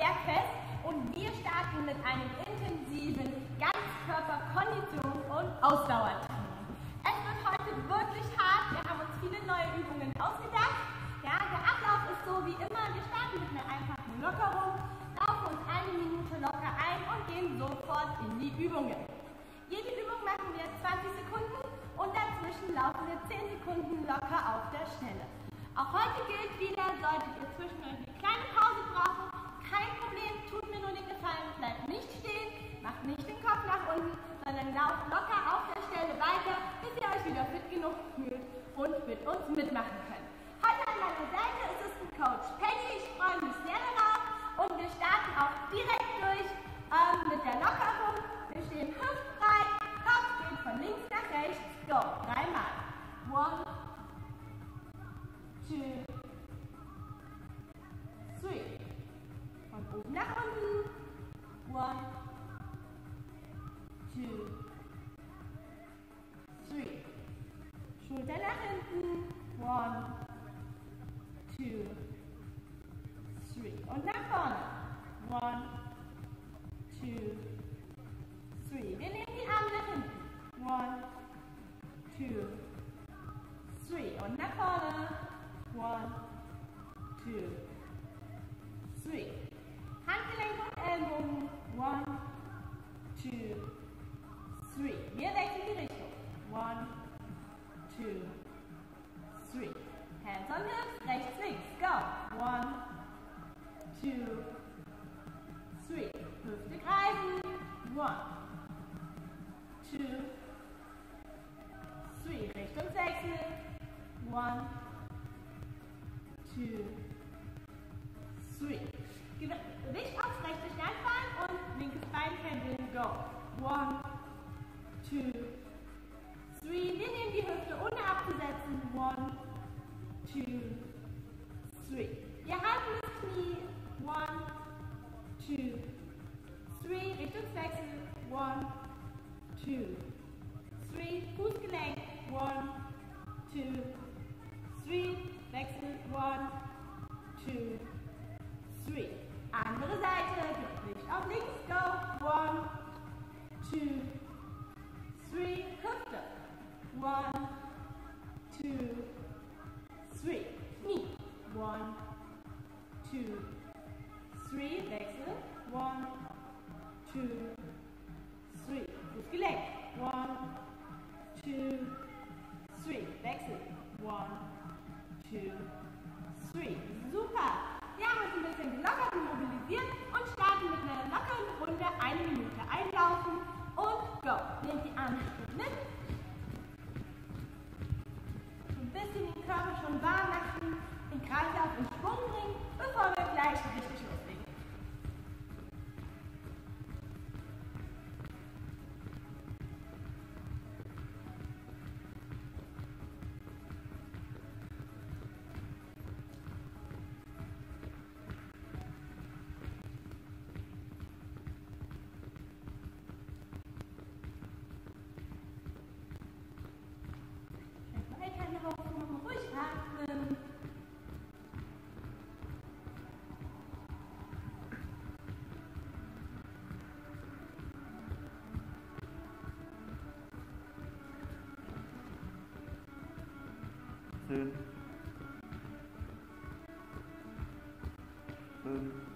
Bergfest und wir starten mit einem intensiven Ganzkörper-Kondition- und Ausdauertraining. Es wird heute wirklich hart, wir haben uns viele neue Übungen ausgedacht. Ja, der Ablauf ist so wie immer, wir starten mit einer einfachen Lockerung, laufen uns eine Minute locker ein und gehen sofort in die Übungen. Jede Übung machen wir 20 Sekunden und dazwischen laufen wir 10 Sekunden locker auf der Stelle. Auch heute gilt wieder, solltet ihr zwischendurch eine sondern lauft locker auf der Stelle weiter, bis ihr euch wieder fit genug fühlt und mit uns mitmachen könnt. Heute an meiner Seite ist es ein Coach Penny, ich freue mich sehr darauf und wir starten auch direkt durch ähm, mit der Lockerung. Wir stehen hüftbreit, Kopf geht von links nach rechts, go, dreimal. One, two, three. Von oben nach unten. One, two, three. Schulter nach hinten. One, two, three. Und nach vorne. One, zehn, fünf,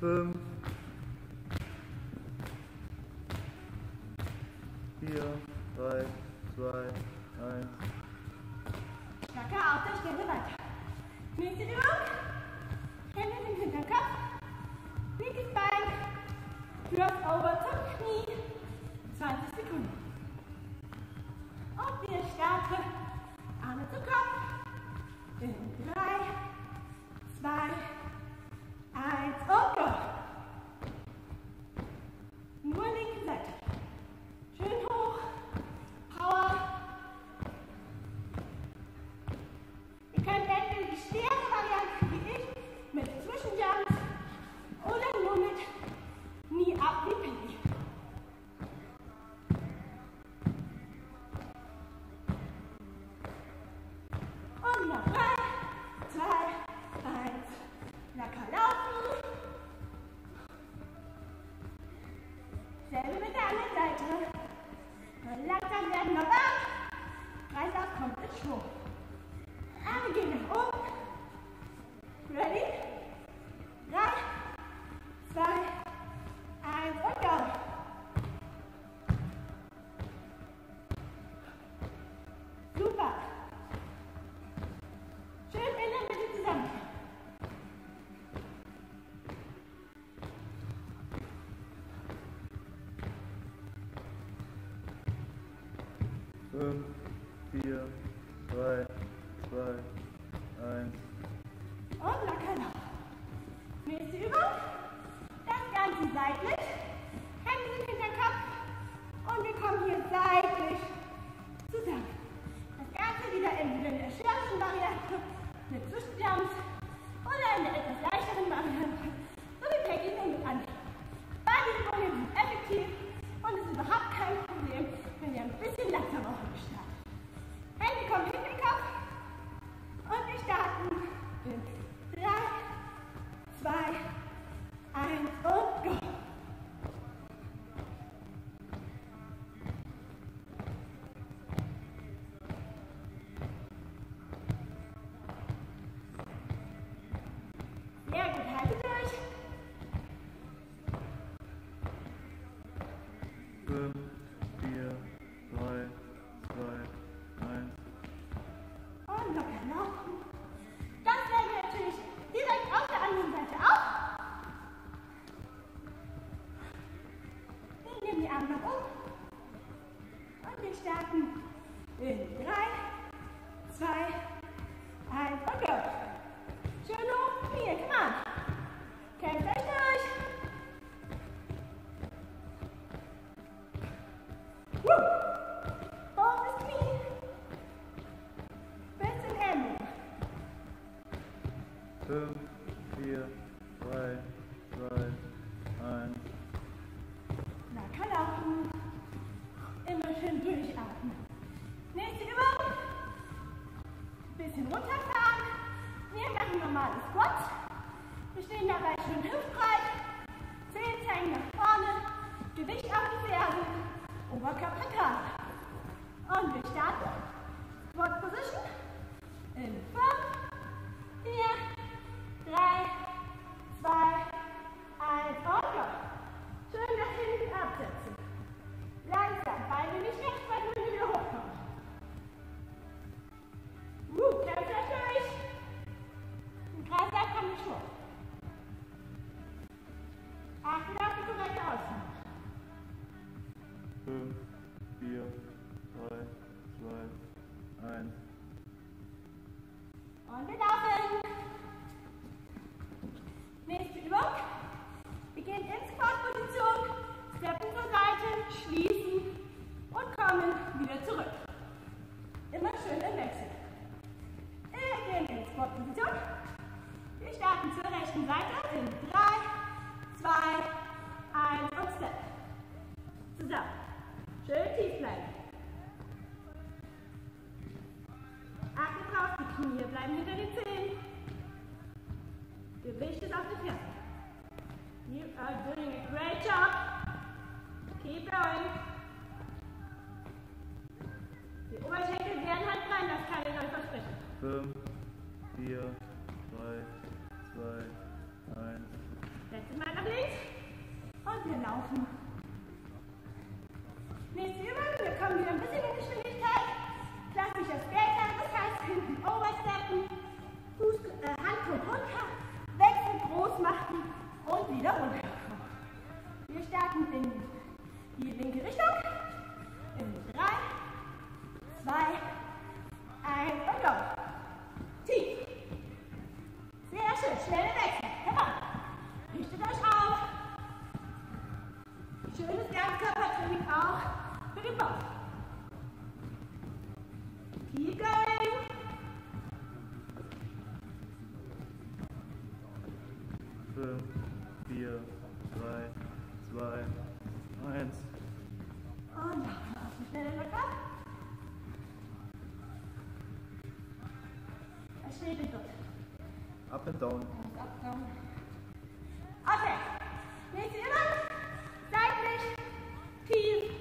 5 Bleib mal wach. Freitag kommt es schon. Ah, genau. Oberkörper tragen. Und wir starten Licht ist auf der Pferde. You are doing a great job. Keep going. Die Oberschenkel werden halt rein, das kann ich euch versprechen. 5, 4, 3, 2, 1. Letztes Mal nach links. Und wir laufen. going. You're stacking things. geschrieben wird. Up and down. Up and down. Okay. Nicht immer. Seitlich. Tief.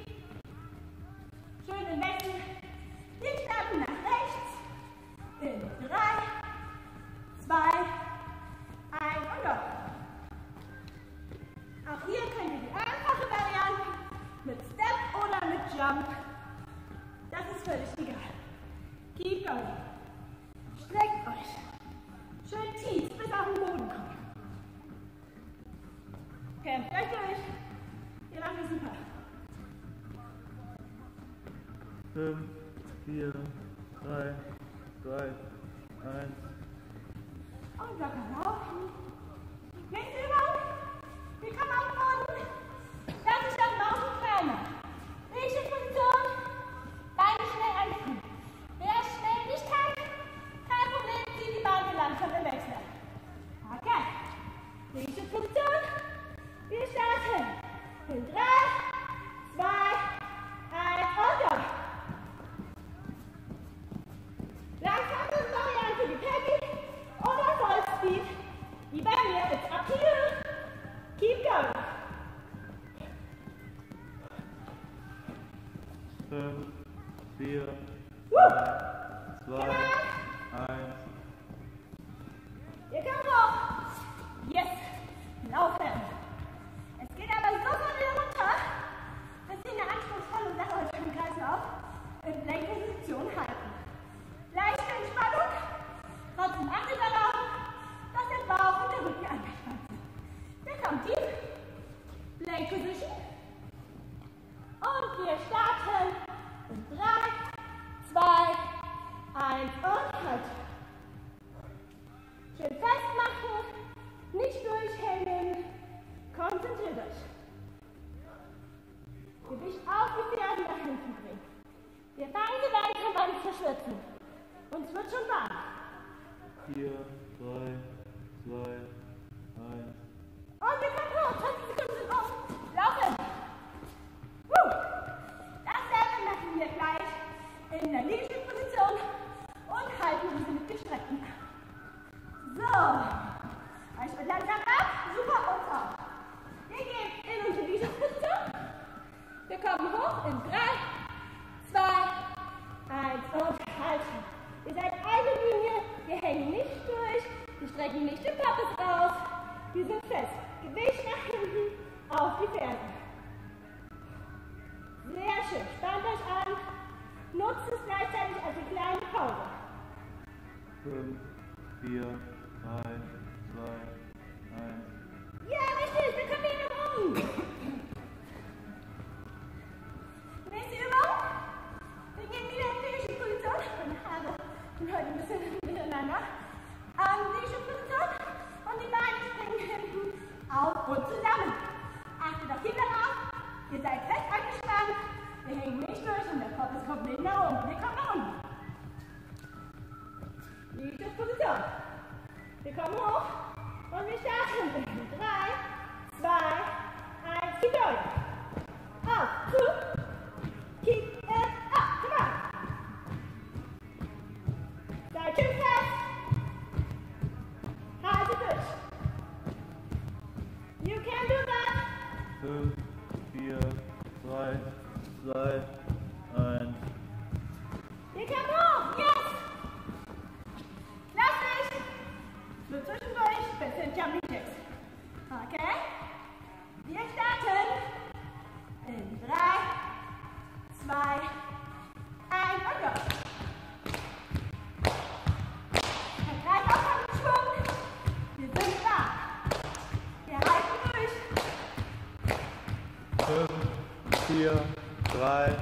alive.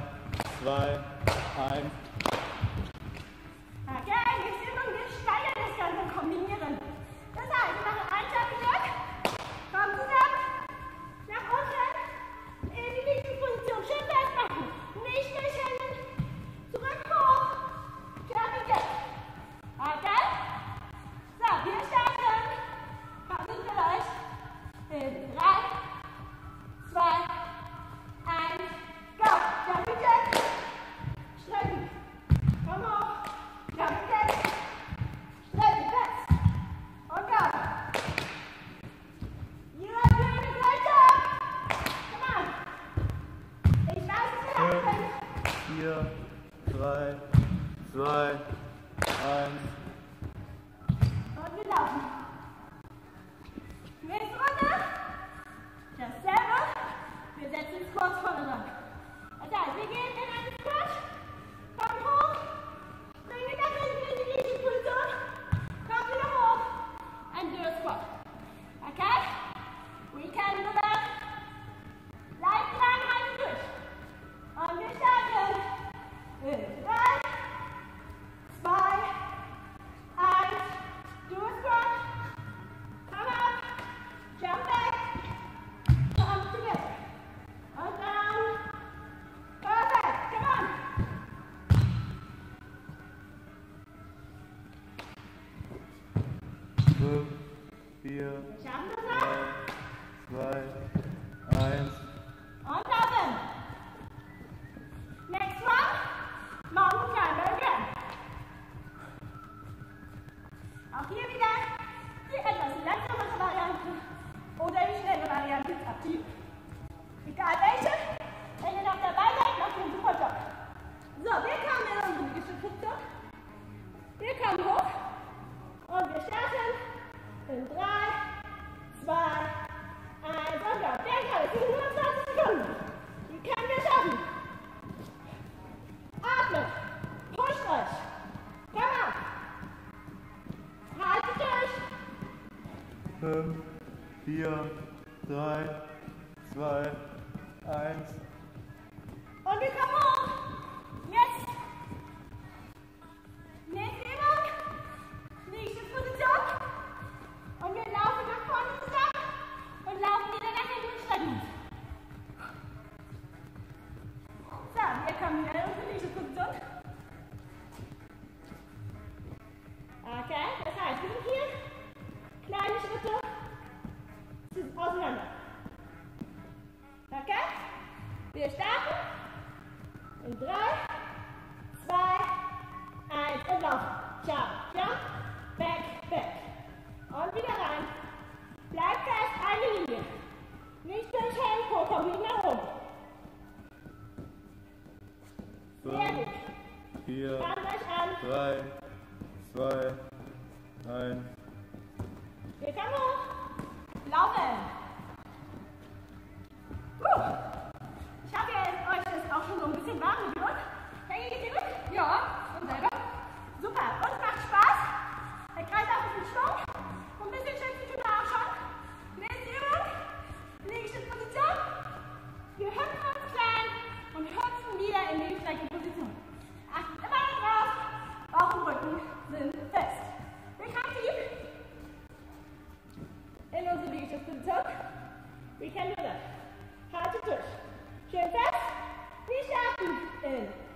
wir We can do that. Hard to touch. Schön fest. Nicht atmen.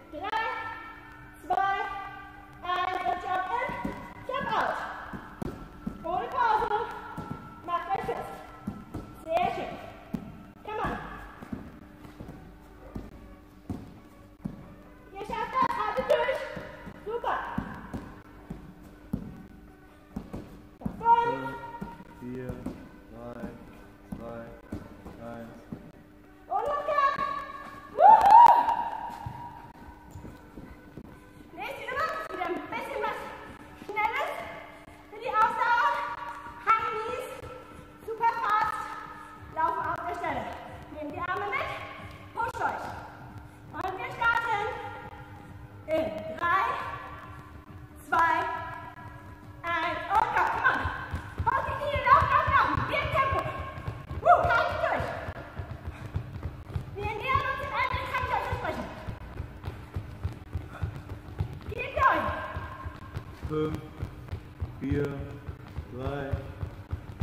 4, 3,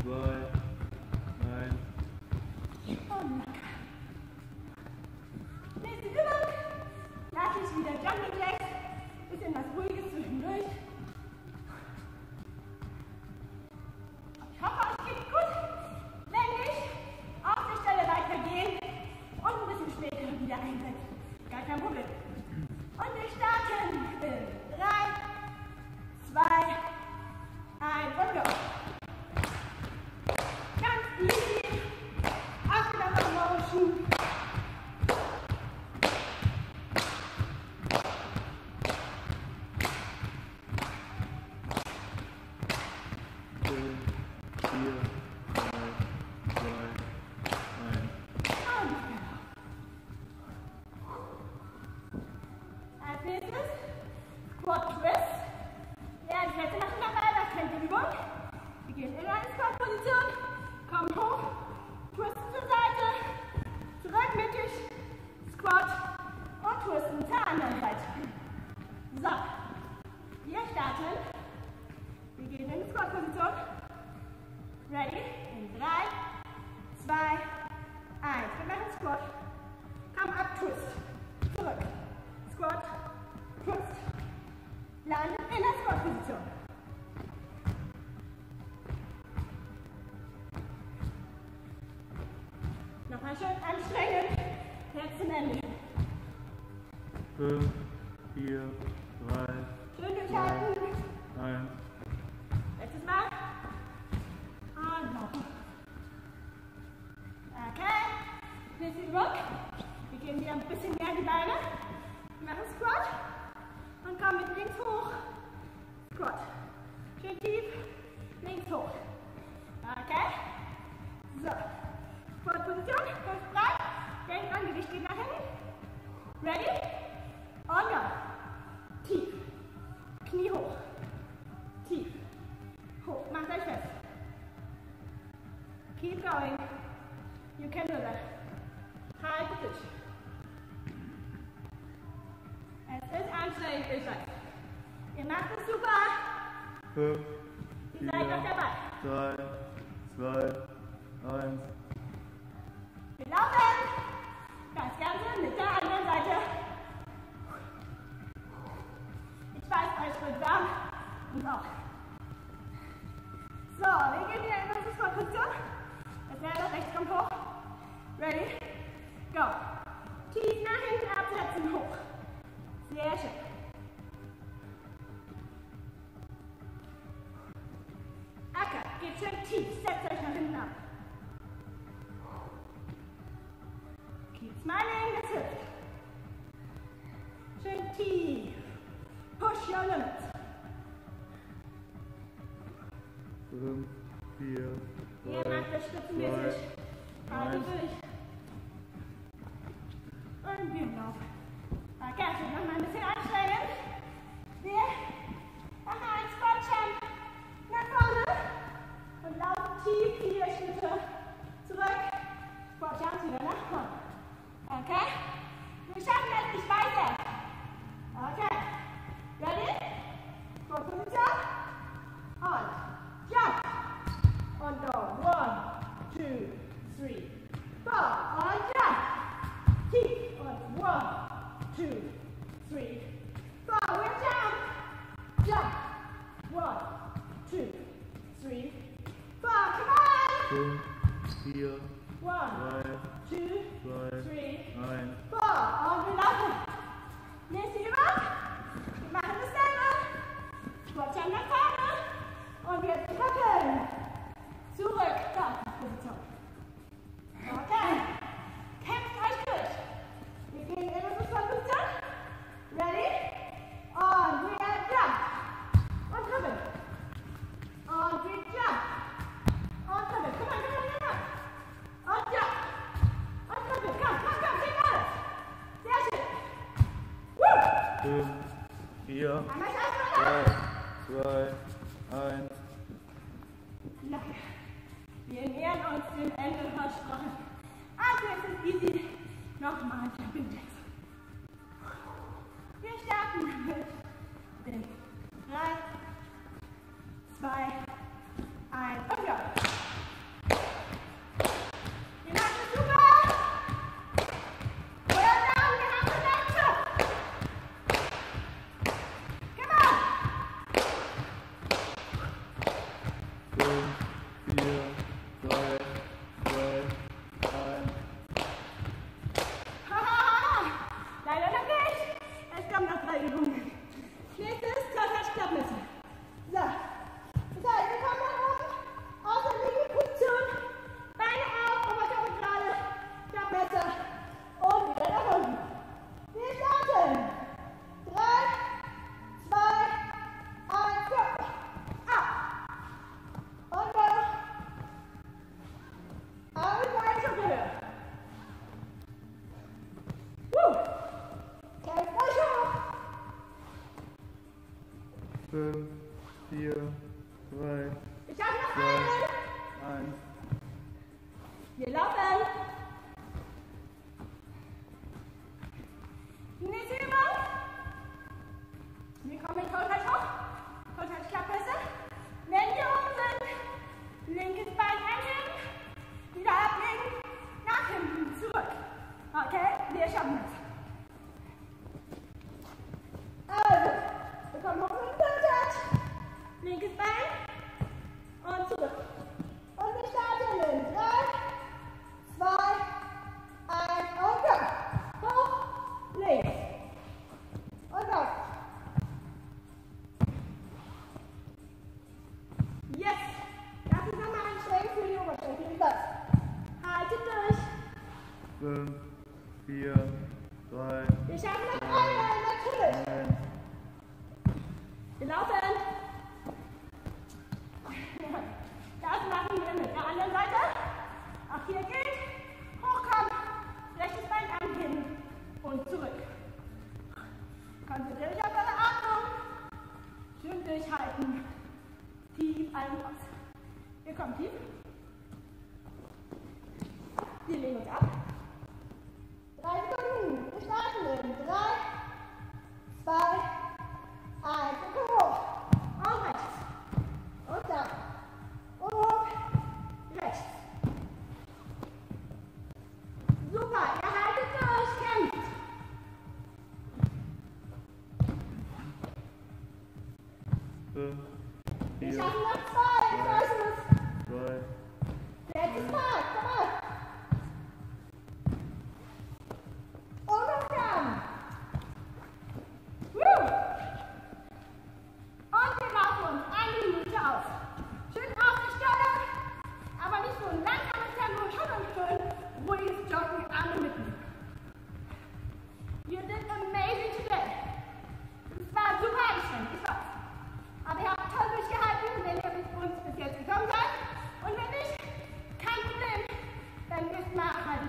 2, 1. Und nächste Übung. Nachher wieder Jumping Jacks. Bisschen was Ruhiges zwischendurch. stop. Ihr macht es super. Fünf, Ihr seid noch dabei. Drei, zwei, eins. Wir laufen. Das Ganze mit der anderen Seite. Ich weiß, euch wird warm und auch. So, wir gehen wieder in unsere Position. Das wäre rechts kommt hoch. Ready? Go. Tief nach hinten absetzen, hoch. Sehr schön. den Elternhaus sprachen. Also es ist easy. Nochmal, much. 5, 4, 3, ich hab noch 2, 1. Wir laufen! Konzentriere dich auf deine Atmung. Schön durchhalten. Tief ein und aus. Wir kommen tief. Wir legen uns ab.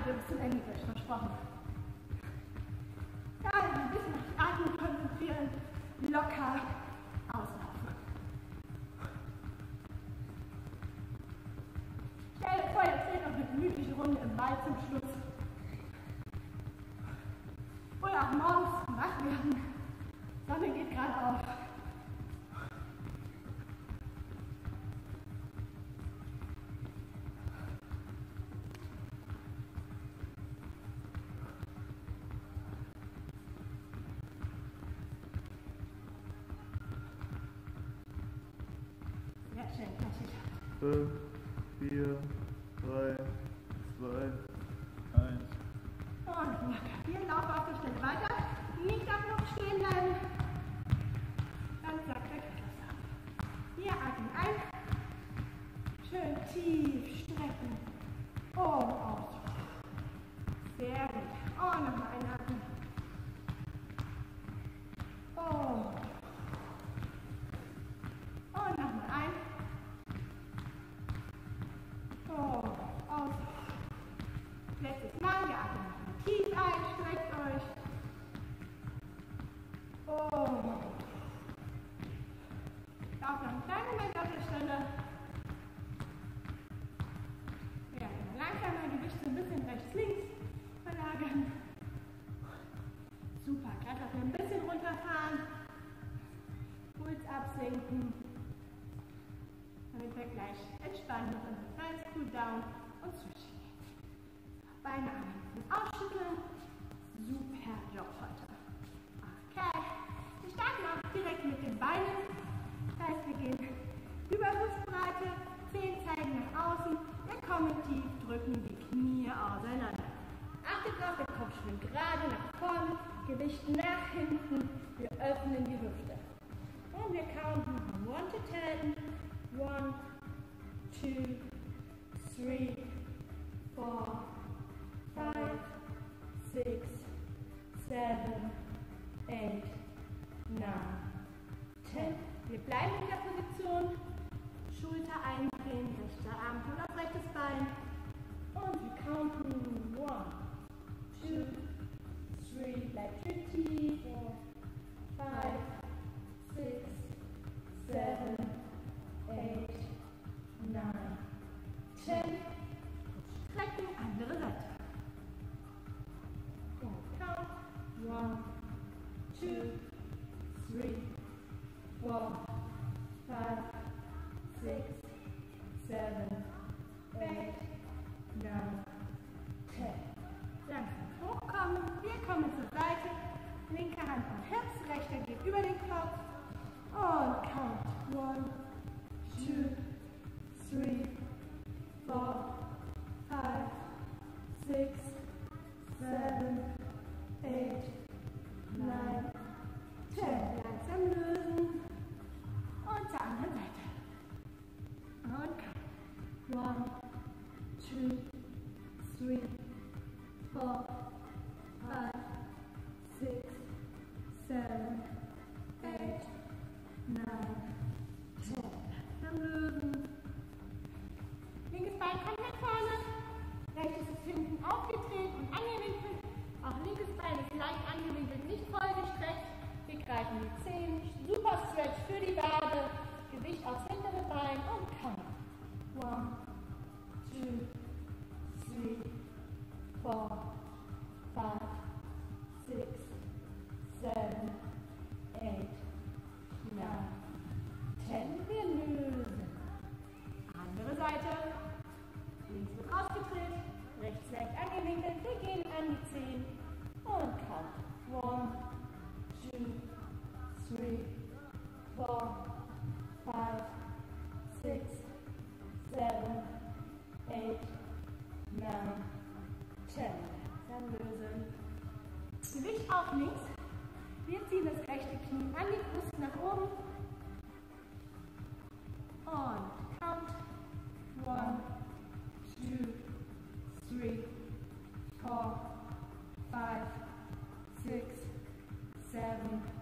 wir bis zum Ende gleich versprochen. Ja, ein bisschen auf die Atmung konzentrieren, locker. fünf, vier, Position. Schulter einbringen, rechter Arm kommt auf rechtes Bein. Und wir counten. One, two, greifen die Zehen. Super Stretch für die Wade. Seven,